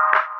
you.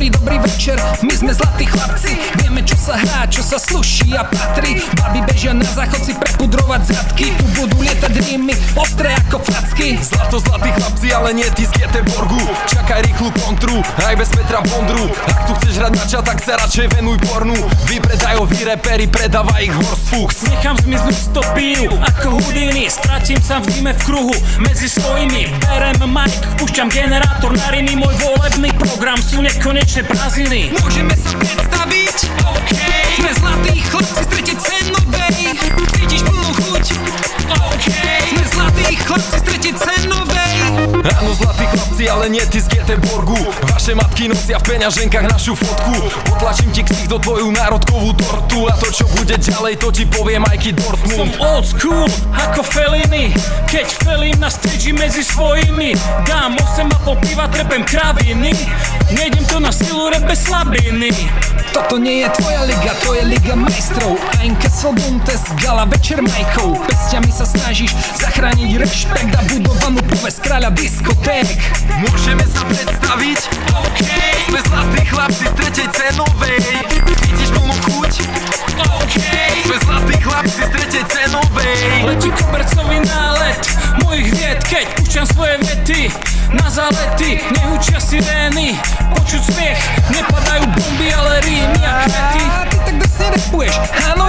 Dobrý, dobrý večer, my sme zlatí chlapci Vieme čo sa hrá, čo sa sluší a patrí. Baby bežia na záchod si prepudrovať zadky. Tu budú lietať rímy, ostré ako facky. Zlato zlatí chlapci, ale nie ty z Göteborgu. Čakaj rýchlu kontru, aj bez Petra Bondru. Ak tu chceš hrať na tak sa radšej venuj pornu. Vypredajoví repery, predávaj ich Horst Fuchs Nechám zmiznúť stopy ako Houdini Stratím sa v dime v kruhu. Medzi svojimi Berem mic, púšťam generátor na rimy Môj volebný program sú nekonečné prázdniny Môžeme sa predstaviť? OK ale nie ty z Göteborgu Vaše matky nosia v peňaženkách našu fotku. Potlačím ti ksich do tvoju národkovú tortu. A to čo bude ďalej, to ti poviem Mikey Som Dortmund old school ako Feliny. Keď felím na stage medzi svojimi Dám 8,5 piva, trepem kraviny. Nejdem to na silu, rap bez slabiny. Toto nie je tvoja liga, to je liga majstrov. Ein Kessel Buntes, gala večer majkov Pestiami sa snažíš zachrániť rešpekt A budovanú povesť kráľa diskoték Môžeme sa predstaviť? OK, Sme zlatí chlapci z tretej cenovej. Cítiš plnú chuť? OK. Sme zlatí chlapci z tretej cenovej. Letí kobercový nálet mojich vied Keď púšťam svoje vety. Na zálety Nehučia sirény, počuť smiech. Nepadajú bomby, ale rímy a kvety A ty tak drsne repuješ, áno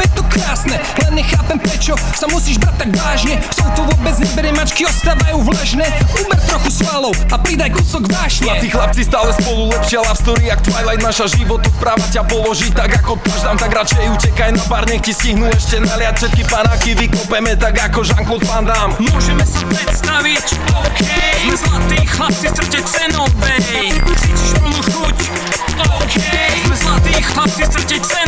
krásne. Len nechápem prečo sa musíš brať tak vážne. Som tu vôbec neberiem mačky, ostávajú vlažné. Uber trochu svalov a pridaj kúsok vášne. Tí chlapci stále spolu lepšia love story jak Twilight Naša životu správa ťa položí tak ako paždám Tak radšej utekaj na pár, nech ti stihnú ešte naliať Všetky panáky. Vykopeme tak ako Jean-Claude Van Damme. Môžeme sa predstaviť, OK. Sme zlatí chlapci z trte cenovej Cítiš plnú chuť, OK. Sme zlatí chlapci z trte cenovej